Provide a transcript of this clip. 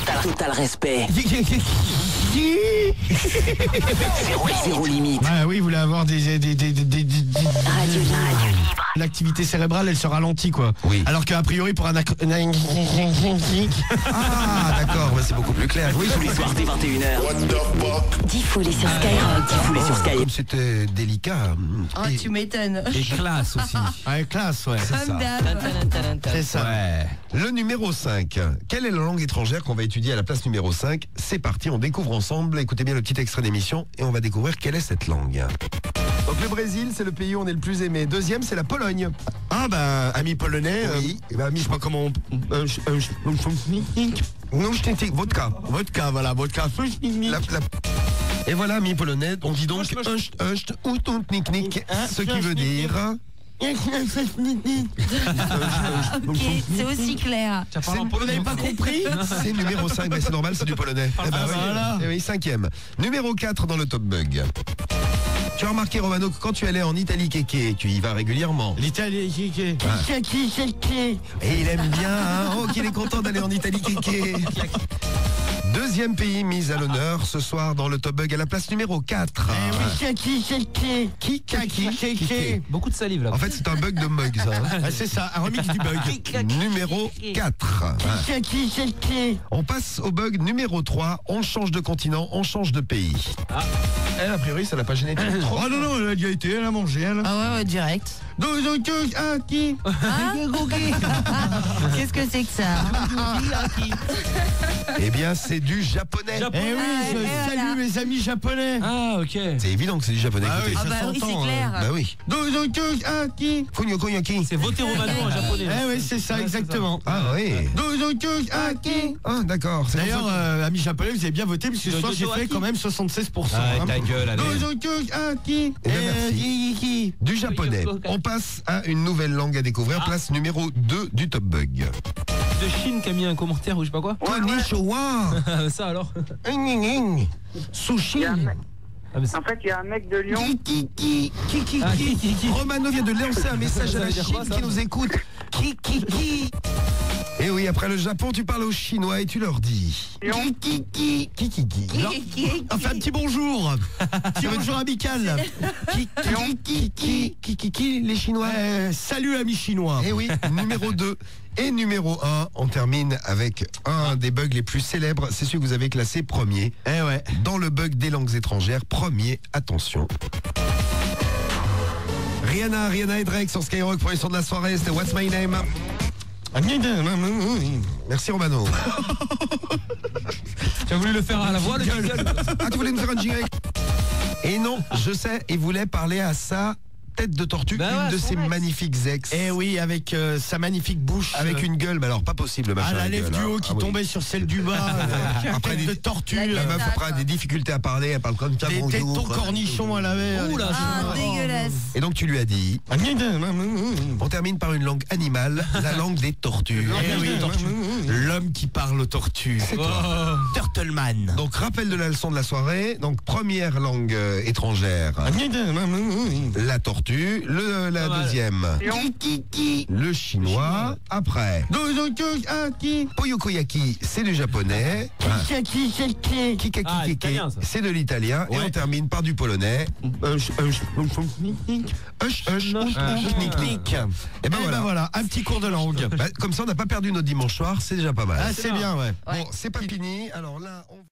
Total, total respect. Zéro, zéro limite. Bah oui, vous voulez avoir des, des, des, des, des- des- des- Radio. Radio libre. L'activité cérébrale, elle se ralentit, quoi. Oui. Alors qu'a priori, pour un... Ah, d'accord, c'est beaucoup plus clair. Oui, Tous les soirs dès 21h. Diffoulé sur Skyrock. Diffoulé sur Sky. Comme c'était délicat. Oh, et, tu m'étonnes. et classe aussi. Ouais, classe, ouais. C'est ça. C'est ça. Ouais. Le numéro 5. Quelle est la langue étrangère qu'on va étudier à la place numéro 5 C'est parti, on découvre ensemble. Écoutez bien le petit extrait d'émission et on va découvrir quelle est cette langue. Donc le Brésil, c'est le pays où on est le plus aimé. Deuxième, c'est la Pologne. Ah bah, ami polonais, Oui. euh, bah, ami, je sais pas comment on... Non, je t'ai vodka. Vodka, voilà, vodka. La- la- Et voilà, ami polonais, on dit donc nik, ce qui veut dire... Ok, c'est aussi clair. C'est- Vous n'avez pas compris C'est numéro 5, mais c'est normal, c'est du polonais. Eh ben Ah, oui. voilà. Eh oui, cinquième. Numéro 4 dans le top bug. Tu as remarqué, Romano, que quand tu allais en Italie, Kéké, tu y vas régulièrement. L'Italie, qui, qui, Et il aime bien, hein Oh, qu'il est content d'aller en Italie, Kéké. Deuxième pays mis à l'honneur ce soir dans le top bug à la place numéro 4. qui, qui, qui, qui, qui, Beaucoup de salive là. En fait, c'est un bug de mug, ça. hein. Ah, c'est ça, un remix du bug. numéro 4. On passe au bug numéro 3. On change de continent, on change de pays. Elle, a priori, ça l'a pas gêné trop. Oh non, non, elle a déjà été, elle a mangé, elle. Ah ouais, ouais, direct. Qui Qu'est-ce que c'est que ça Eh bien, c'est du japonais. Jap- Eh oui, Ah, je et salue voilà. mes amis japonais. Ah ok. C'est évident que c'est du japonais. Ah écoutez. Ah ça bah oui, s'entend, c'est hein. clair. Bah oui. C'est voté romano en japonais. Eh oui, c'est ça, exactement. Ah oui. Qui Ah d'accord. c'est D'ailleurs, ça euh, amis japonais, vous avez bien voté, parce que ce soir, j'ai fait quand même 76%. Ah, hein. ta gueule, allez. Deux, deux, deux, un, qui Eh bien, merci. Du japonais. On passe à une nouvelle langue à découvrir. Place numéro 2 du top bug. De Chine qui a mis un commentaire ou je sais pas quoi. Konnichiwa. Ça alors. Sushi. Ah, mais En fait, il y a un mec de Lyon. Qui, qui, qui, qui, Ah, qui. qui, qui, qui. Romano vient de lancer un message à la Chine quoi, ça qui nous écoute. Qui, qui, qui. Et oui, après le Japon, tu parles aux Chinois et tu leur dis. Qui, qui, qui, qui, qui. Alors, Enfin, un petit bonjour. petit bonjour amical. Qui, qui, qui, qui, qui, qui, qui, les Chinois Euh, salut amis chinois. Eh oui, numéro 2 et numéro 1, on termine avec un des bugs les plus célèbres, c'est celui que vous avez classé premier. Eh ouais. Dans le bug des langues étrangères, premier, attention. Rihanna, Rihanna et Drake sur Skyrock, premier son de la soirée, c'était What's My Name? Merci Romano. Tu as voulu le faire à la voix le jingle Ah, tu voulais nous faire un jingle Et non, je sais, il voulait parler à sa tête de tortue, Bah une ouais, de ses ex. magnifiques ex. Eh oui, avec euh, sa magnifique bouche. Avec euh, une gueule, mais alors pas possible, machin. à la lèvre du haut qui Ah oui. tombait sur celle du bas. euh, Après, tête des- de tortue. La La meuf après a des difficultés à parler, elle parle comme ça. Des tétons cornichons à la veille. Oula, Ah, dégueulasse. Et donc tu lui as dit, on termine par une langue animale, la langue des tortues. Eh oui, L'homme qui parle aux tortues. Oh. Turtleman. Donc rappel de la leçon de la soirée. Donc première langue étrangère, la tortue. Le, la deuxième, le chinois. Après, Poyokoyaki, c'est du japonais. Kikaki Ah, italien, ça. c'est de l'italien. Et Ouais. on termine par du polonais. Hush, hush, Ah. Et ben Eh voilà. ben voilà, un petit cours de langue. Bah, comme ça, on n'a pas perdu notre dimanche soir, c'est déjà pas mal. Ah, c'est bien, ouais. Bon, c'est pas fini. Alors là, on va...